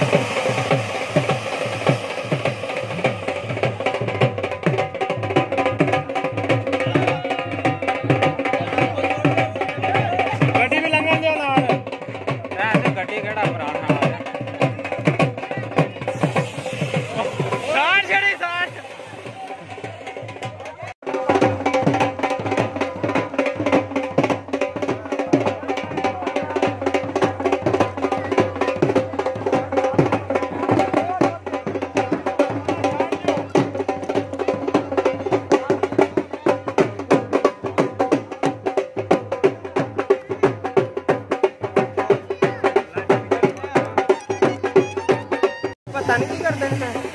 Okay. पता नहीं की करते हैं